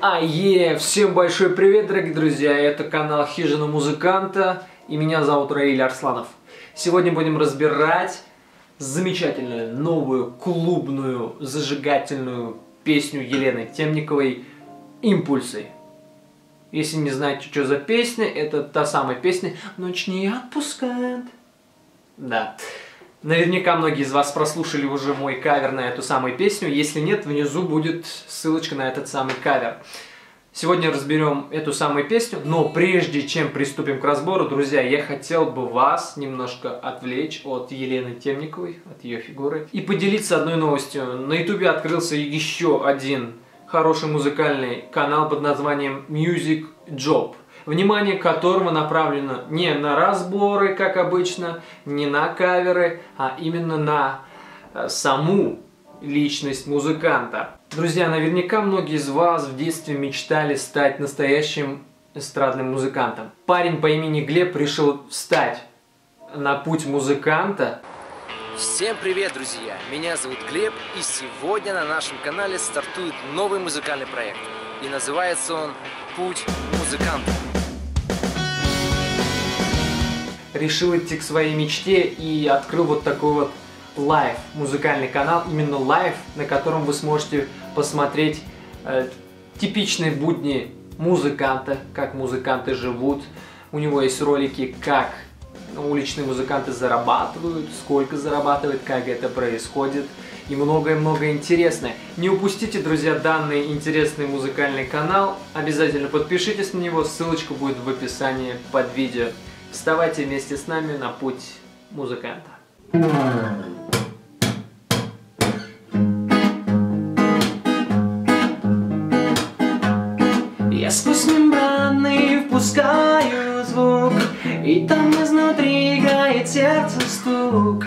А е, всем большой привет, дорогие друзья! Это канал Хижина Музыканта и меня зовут Раиль Арсланов. Сегодня будем разбирать замечательную новую клубную зажигательную песню Елены Темниковой «Импульсы». Если не знаете, что за песня, это та самая песня «Ночь не отпускает». Да. Наверняка многие из вас прослушали уже мой кавер на эту самую песню. Если нет, внизу будет ссылочка на этот самый кавер. Сегодня разберем эту самую песню, но прежде чем приступим к разбору, друзья, я хотел бы вас немножко отвлечь от Елены Темниковой, от ее фигуры, и поделиться одной новостью. На ютубе открылся еще один хороший музыкальный канал под названием Music Job – внимание которого направлено не на разборы, как обычно, не на каверы, а именно на э, саму личность музыканта. Друзья, наверняка многие из вас в детстве мечтали стать настоящим эстрадным музыкантом. Парень по имени Глеб решил встать на путь музыканта. Всем привет, друзья! Меня зовут Глеб, и сегодня на нашем канале стартует новый музыкальный проект. И называется он «Путь музыканта» решил идти к своей мечте и открыл вот такой вот live, музыкальный канал, именно live, на котором вы сможете посмотреть э, типичные будни музыканта, как музыканты живут. У него есть ролики, как уличные музыканты зарабатывают, сколько зарабатывают, как это происходит и многое-многое интересное. Не упустите, друзья, данный интересный музыкальный канал. Обязательно подпишитесь на него, ссылочка будет в описании под видео. Вставайте вместе с нами на путь музыканта. Я сквозь мембраны впускаю звук И там изнутри сердце стук.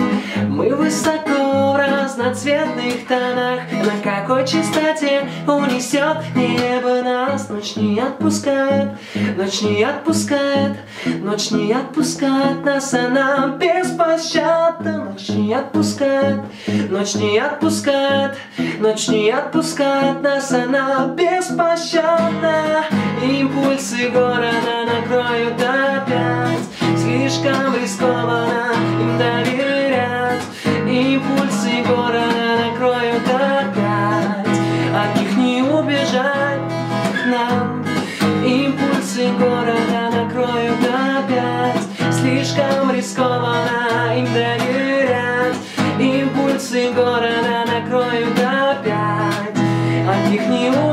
Мы высоко в разноцветных тонах На какой частоте унесет небо нас. Ночь не отпускает, ночь не отпускает Ночь не отпускает нас, она беспощадна Ночь не отпускает, ночь не отпускает Ночь не отпускает нас, она беспощадна Импульсы города накроют опять Слишком рискованно им доверять. Импульсы города накроют опять. От них не убежать нам. Импульсы города накроют опять. Слишком рискованно им доверять. Импульсы города накроют опять. От них не убежать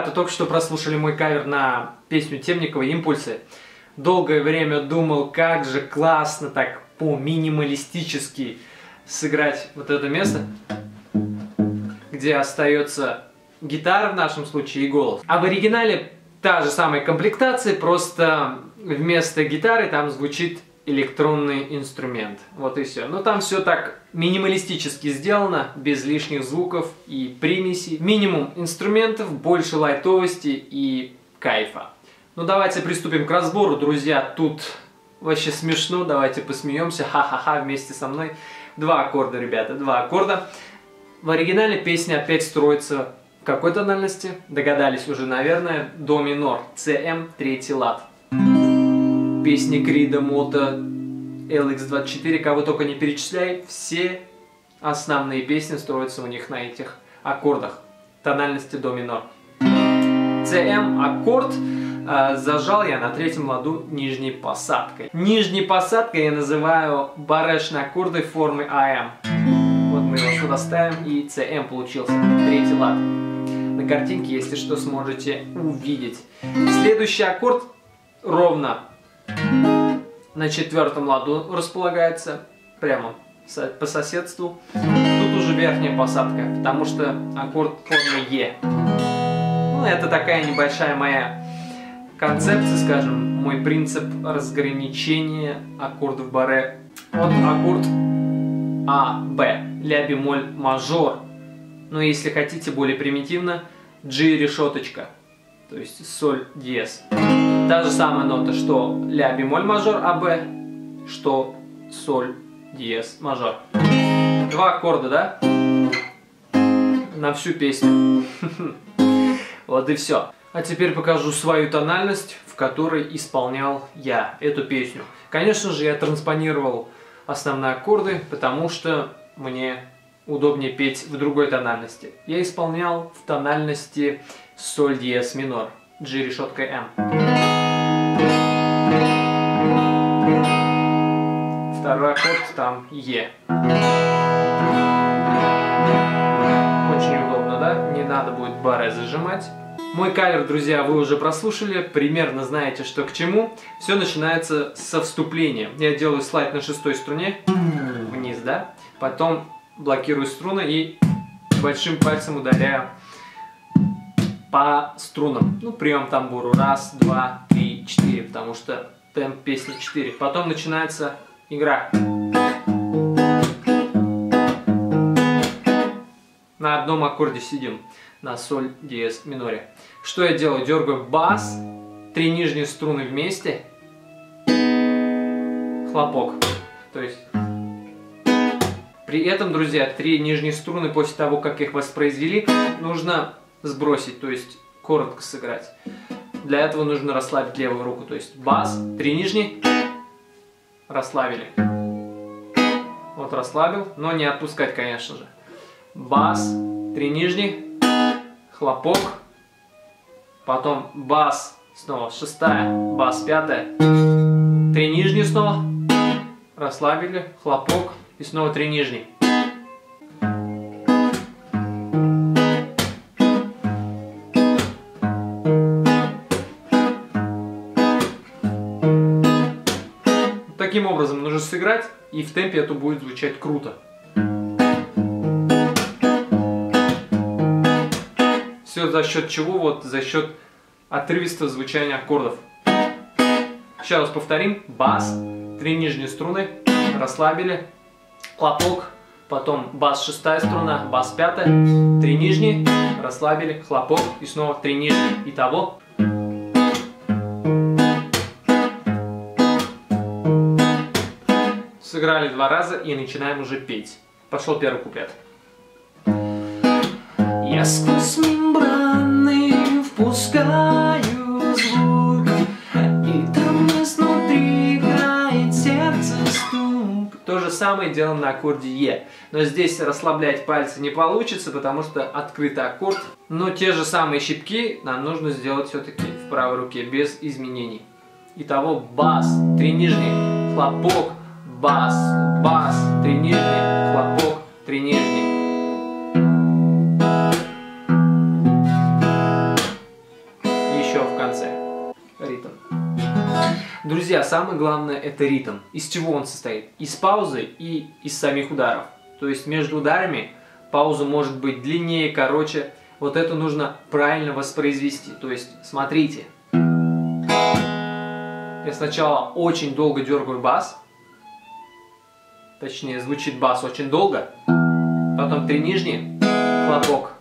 Ребята, только что прослушали мой кавер на песню Темниковой «Импульсы». Долгое время думал, как же классно так по-минималистически сыграть вот это место, где остается гитара в нашем случае и голос. А в оригинале та же самая комплектация, просто вместо гитары там звучит электронный инструмент. Вот и все. Но там все так минималистически сделано, без лишних звуков и примесей. Минимум инструментов, больше лайтовости и кайфа. Ну давайте приступим к разбору, друзья. Тут вообще смешно, давайте посмеемся. Ха-ха-ха вместе со мной. Два аккорда, ребята, два аккорда. В оригинале песня опять строится в какой тональности? Догадались уже, наверное, до минор, CM, третий лад песни Крида, Мота, LX24, кого только не перечисляй, все основные песни строятся у них на этих аккордах тональности до минор. CM аккорд э, зажал я на третьем ладу нижней посадкой. Нижней посадкой я называю барешные аккорды формы AM. Вот мы его сюда ставим и CM получился, третий лад. На картинке, если что, сможете увидеть. Следующий аккорд ровно на четвертом ладу располагается, прямо по соседству. Тут уже верхняя посадка, потому что аккорд формы Е. Ну, это такая небольшая моя концепция, скажем, мой принцип разграничения аккордов баре. Вот аккорд А, Б, ля бемоль мажор. Но если хотите более примитивно, G решеточка, то есть соль диез. Та же самая нота, что ля бемоль мажор АБ, что соль диез мажор. Два аккорда, да? На всю песню. Вот и все. А теперь покажу свою тональность, в которой исполнял я эту песню. Конечно же, я транспонировал основные аккорды, потому что мне удобнее петь в другой тональности. Я исполнял в тональности соль диез минор, G решеткой М. Второй аккорд там Е. Очень удобно, да? Не надо будет баре зажимать. Мой кавер, друзья, вы уже прослушали, примерно знаете, что к чему. Все начинается со вступления. Я делаю слайд на шестой струне, вниз, да? Потом блокирую струны и большим пальцем ударяю по струнам. Ну, прием тамбуру. Раз, два, три, четыре, потому что темп песни 4. Потом начинается игра. На одном аккорде сидим, на соль диез миноре. Что я делаю? Дергаю бас, три нижние струны вместе, хлопок. То есть при этом, друзья, три нижние струны после того, как их воспроизвели, нужно сбросить, то есть коротко сыграть. Для этого нужно расслабить левую руку, то есть бас, три нижние, расслабили. Вот расслабил, но не отпускать, конечно же. Бас, три нижние, хлопок, потом бас, снова шестая, бас пятая, три нижние снова, расслабили, хлопок и снова три нижние. Нужно сыграть, и в темпе это будет звучать круто. Все за счет чего? Вот за счет отрывистого звучания аккордов. Еще раз повторим. Бас, три нижние струны, расслабили, хлопок, потом бас шестая струна, бас пятая, три нижние, расслабили, хлопок и снова три нижние. Итого. Сыграли два раза и начинаем уже петь. Пошел первый куплет. Я сквозь мембраны впускаю звук И там изнутри играет сердце стук То же самое делаем на аккорде Е. Но здесь расслаблять пальцы не получится, потому что открытый аккорд. Но те же самые щипки нам нужно сделать все-таки в правой руке, без изменений. Итого бас, три нижние, хлопок, бас, бас, три нижние, хлопок, три нижние. Еще в конце ритм. Друзья, самое главное это ритм. Из чего он состоит? Из паузы и из самих ударов. То есть между ударами пауза может быть длиннее, короче. Вот это нужно правильно воспроизвести. То есть смотрите. Я сначала очень долго дергаю бас. Точнее, звучит бас очень долго. Потом три нижние, хлопок.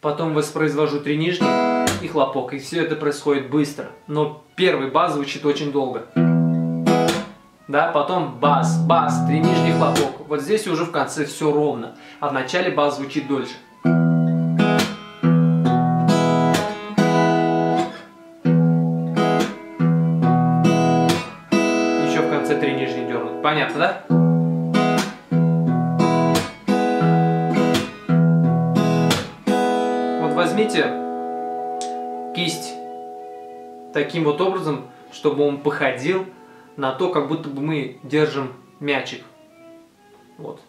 Потом воспроизвожу три нижние и хлопок. И все это происходит быстро. Но первый бас звучит очень долго. Да, потом бас, бас, три нижних хлопок. Вот здесь уже в конце все ровно. А в начале бас звучит дольше. Понятно, да? Вот возьмите кисть таким вот образом, чтобы он походил на то, как будто бы мы держим мячик. Вот.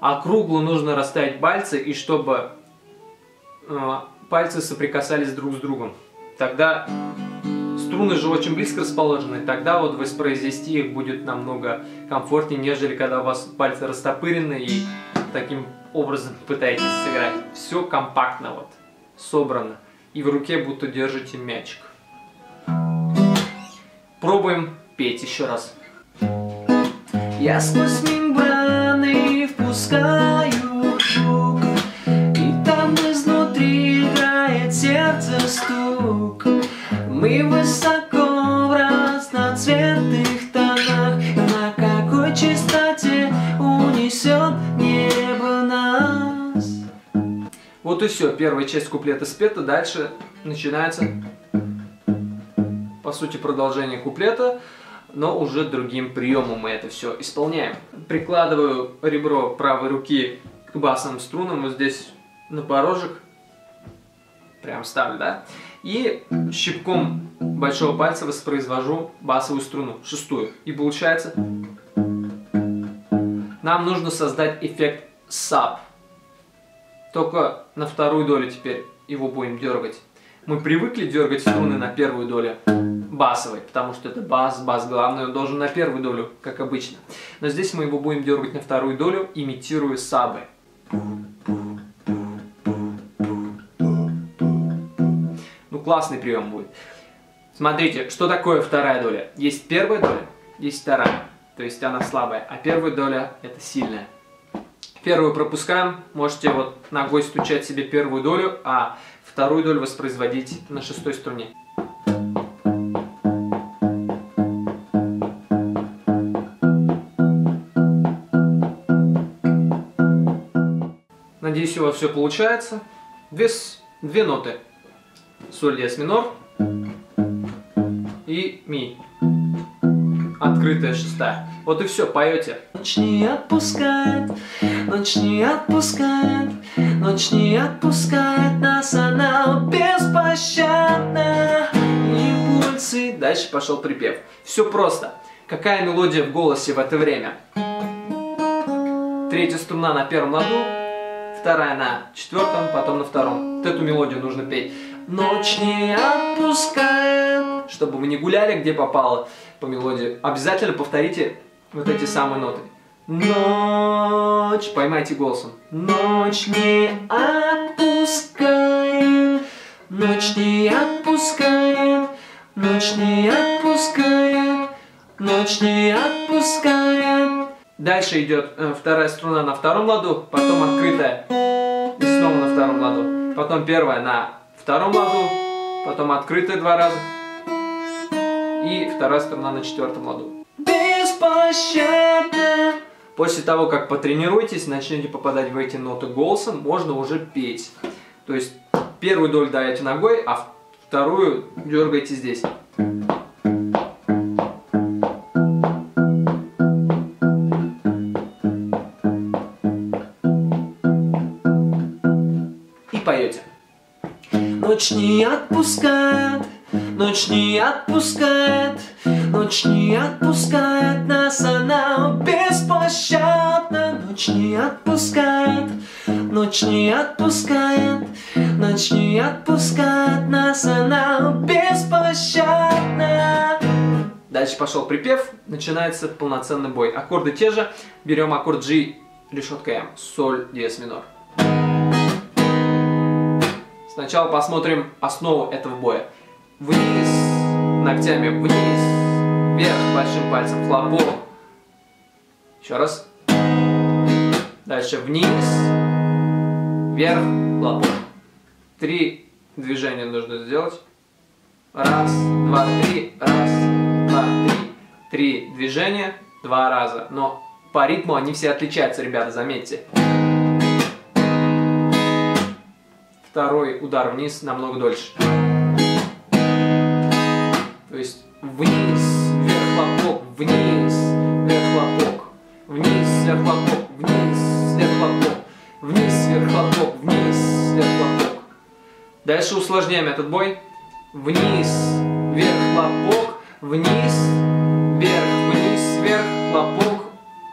А кругло нужно расставить пальцы, и чтобы э, пальцы соприкасались друг с другом. Тогда Струны же очень близко расположены, тогда вот воспроизвести их будет намного комфортнее, нежели когда у вас пальцы растопырены и таким образом пытаетесь сыграть. Все компактно вот, собрано, и в руке будто держите мячик. Пробуем петь еще раз. Я сквозь мембраны впускаю шок, и там изнутри играет сердце стук. Мы высоко в разноцветных тонах На какой частоте унесет небо нас? Вот и все, первая часть куплета спета, дальше начинается, по сути, продолжение куплета, но уже другим приемом мы это все исполняем. Прикладываю ребро правой руки к басовым струнам, вот здесь на порожек, прям ставлю, да, и щипком большого пальца воспроизвожу басовую струну, шестую, и получается, нам нужно создать эффект саб, только на вторую долю теперь его будем дергать. Мы привыкли дергать струны на первую долю басовой, потому что это бас, бас главный, он должен на первую долю, как обычно. Но здесь мы его будем дергать на вторую долю, имитируя сабы. Классный прием будет. Смотрите, что такое вторая доля? Есть первая доля, есть вторая. То есть она слабая, а первая доля это сильная. Первую пропускаем, можете вот ногой стучать себе первую долю, а вторую долю воспроизводить на шестой струне. Надеюсь, у вас все получается. Две, две ноты. Соль, диез минор и ми. Открытая шестая. Вот и все, поете. Ночь не отпускает, ночь не отпускает, ночь не отпускает нас, она беспощадна. Импульсы. Дальше пошел припев. Все просто. Какая мелодия в голосе в это время? Третья струна на первом ладу, вторая на четвертом, потом на втором. Вот эту мелодию нужно петь. Ночь не отпускает. Чтобы вы не гуляли, где попало по мелодии. Обязательно повторите вот эти самые ноты. Ночь. Поймайте голосом. Ночь не отпускает, ночь не отпускает, ночь не отпускает, ночь не отпускает. Дальше идет э, вторая струна на втором ладу, потом открытая и снова на втором ладу. Потом первая на втором ладу, потом открытая два раза и вторая струна на четвертом ладу. Беспощадно. После того, как потренируетесь, начнете попадать в эти ноты голосом, можно уже петь. То есть первую долю даете ногой, а вторую дергаете здесь. Ночь не отпускает, ночь не отпускает, ночь не отпускает нас, она беспощадна. Ночь не отпускает, ночь не отпускает, ночь не отпускает нас, она беспощадна. Дальше пошел припев, начинается полноценный бой. Аккорды те же, берем аккорд G, решетка М, соль, диез минор. Сначала посмотрим основу этого боя. Вниз, ногтями вниз, вверх, большим пальцем, хлопок. Еще раз. Дальше вниз, вверх, хлопок. Три движения нужно сделать. Раз, два, три, раз, два, три. Три движения, два раза. Но по ритму они все отличаются, ребята, заметьте. Второй удар вниз намного дольше. То есть вниз, вверх хлопок, вниз, вверх хлопок, вниз, вверх хлопок, вниз, вверх хлопок, вниз, вверх хлопок, вниз, вверх хлопок. Дальше усложняем этот бой. Вниз, вверх хлопок, вниз, вверх, вниз, вверх, хлопок,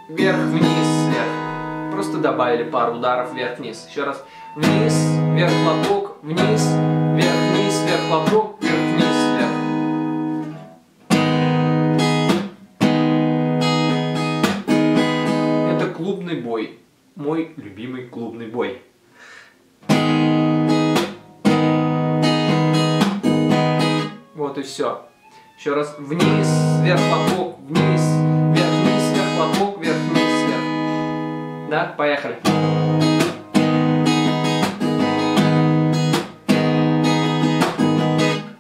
вверх, вниз, вверх. Просто добавили пару ударов вверх-вниз. Еще раз. Вниз, вверх, хлопок, вниз, вверх, вниз, вверх, хлопок, вверх, вниз, вверх. Это клубный бой. Мой любимый клубный бой. Вот и все. Еще раз. Вниз, вверх, хлопок, вниз, вверх, вниз, вверх, хлопок, вверх, вниз, вверх. Да, поехали.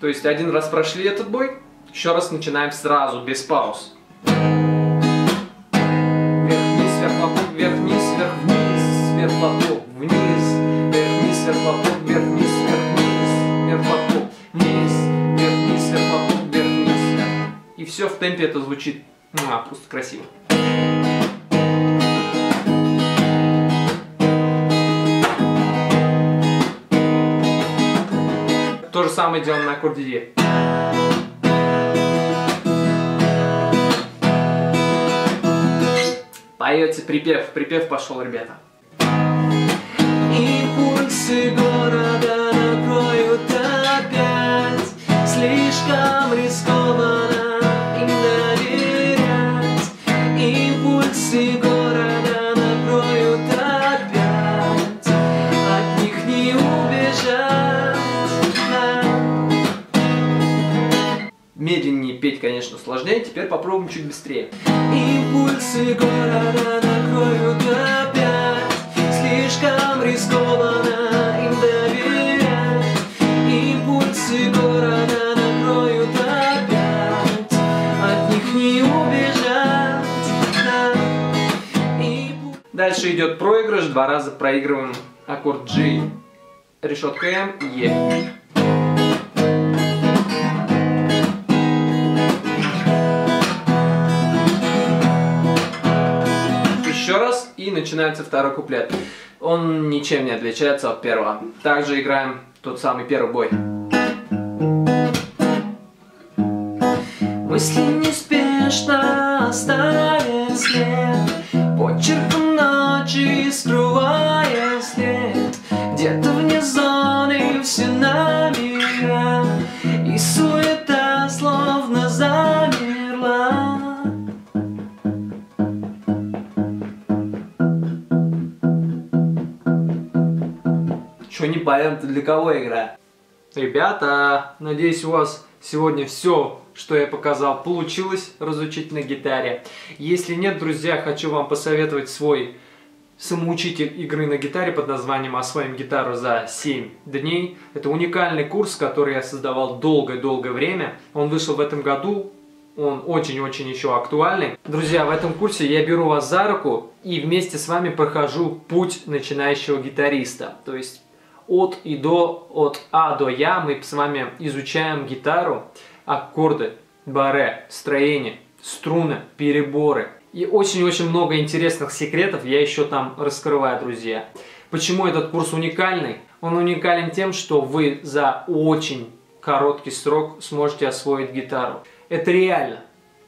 То есть один раз прошли этот бой, еще раз начинаем сразу, без пауз. Вверх-вниз, вверх-лопок, вверх-вниз, вверх-вниз, вверх-лопок, вниз, вверх-вниз, вверх-лопок, вверх-вниз, вверх-вниз, вверх-лопок, вниз, вверх-вниз, вверх-лопок, вверх-вниз, вверх. И все в темпе это звучит муа, просто красиво. Самое делаем на аккорде Е. Поете припев, припев пошел, ребята. Медленнее петь, конечно, сложнее. Теперь попробуем чуть быстрее. Импульсы города накроют опять Слишком рискованно им доверять Импульсы города накроют опять От них не убежать. Импульсы Дальше идет проигрыш. Два раза проигрываем аккорд G, решетка М, Е. и начинается второй куплет. Он ничем не отличается от первого. Также играем тот самый первый бой. Мысли неспешно оставят след Почерком ночи скрывая Что не поем, ты для кого игра? Ребята, надеюсь у вас сегодня все, что я показал, получилось разучить на гитаре. Если нет, друзья, хочу вам посоветовать свой самоучитель игры на гитаре под названием «Освоим гитару за 7 дней». Это уникальный курс, который я создавал долгое-долгое время. Он вышел в этом году, он очень-очень еще актуальный. Друзья, в этом курсе я беру вас за руку и вместе с вами прохожу путь начинающего гитариста. То есть от и до, от А до Я мы с вами изучаем гитару, аккорды, баре, строение, струны, переборы. И очень-очень много интересных секретов я еще там раскрываю, друзья. Почему этот курс уникальный? Он уникален тем, что вы за очень короткий срок сможете освоить гитару. Это реально.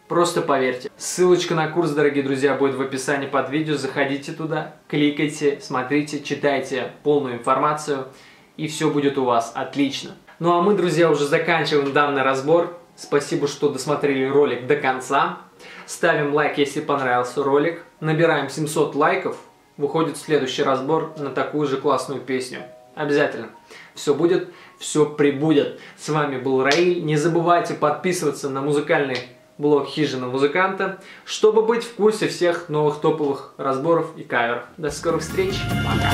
Просто поверьте. Ссылочка на курс, дорогие друзья, будет в описании под видео. Заходите туда, кликайте, смотрите, читайте полную информацию, и все будет у вас отлично. Ну а мы, друзья, уже заканчиваем данный разбор. Спасибо, что досмотрели ролик до конца. Ставим лайк, если понравился ролик. Набираем 700 лайков. Выходит следующий разбор на такую же классную песню. Обязательно. Все будет, все прибудет. С вами был Раиль. Не забывайте подписываться на музыкальный блог «Хижина музыканта», чтобы быть в курсе всех новых топовых разборов и каверов. До скорых встреч, пока!